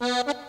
you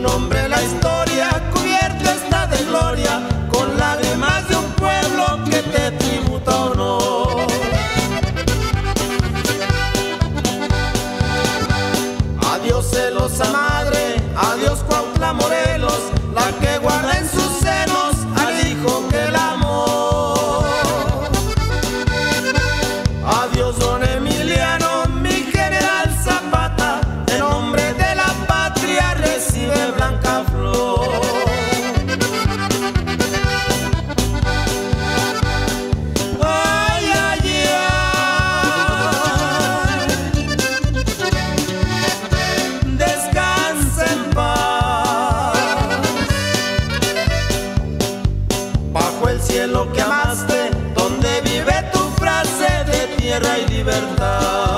tu nombre la historia cubierto está de gloria, el cielo que amaste, donde vive tu frase de tierra y libertad.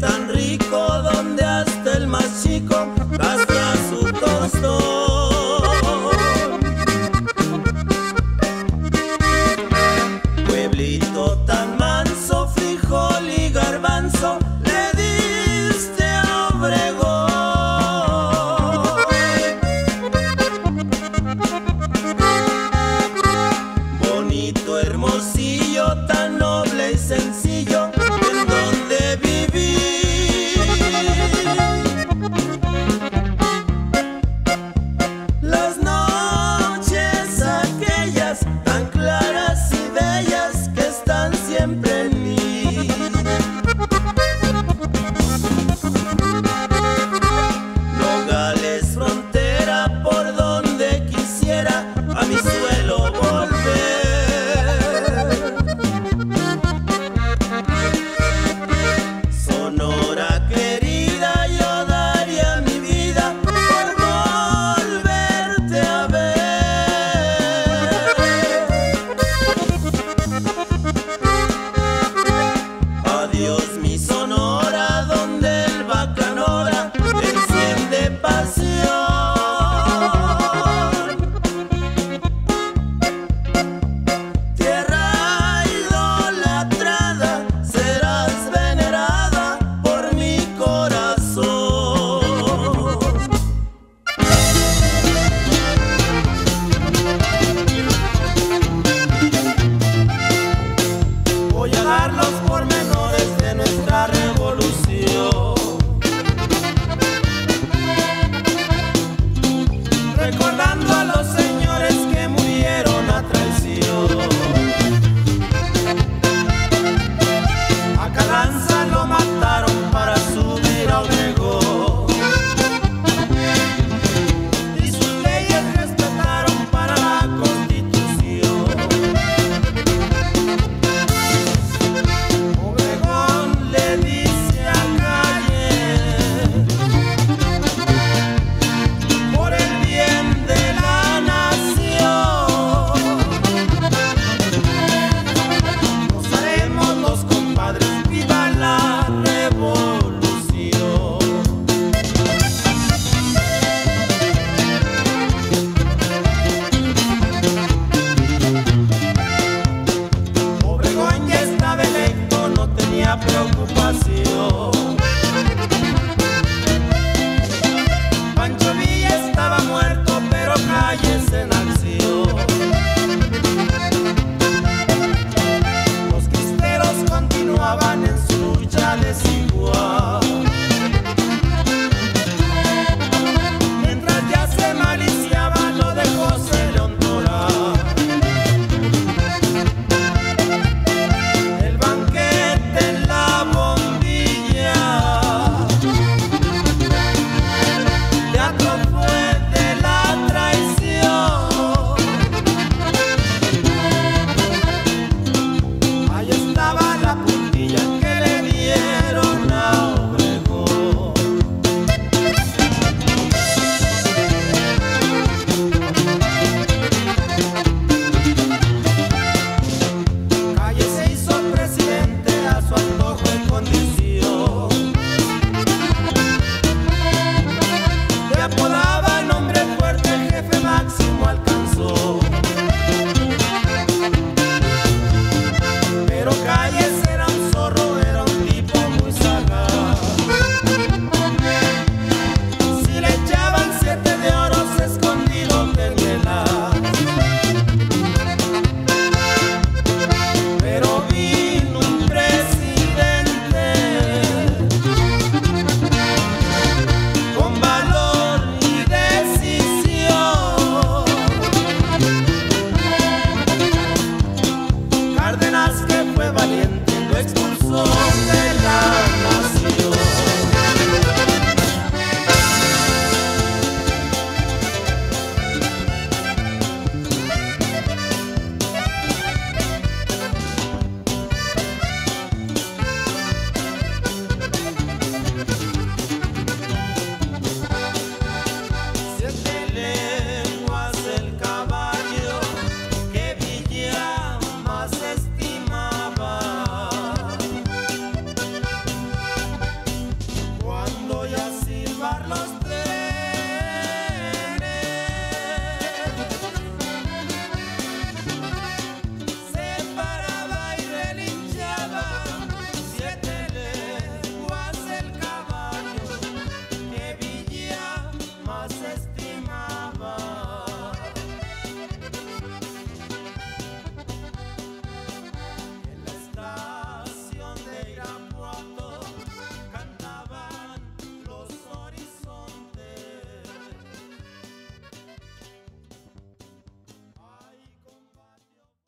Tan rico donde has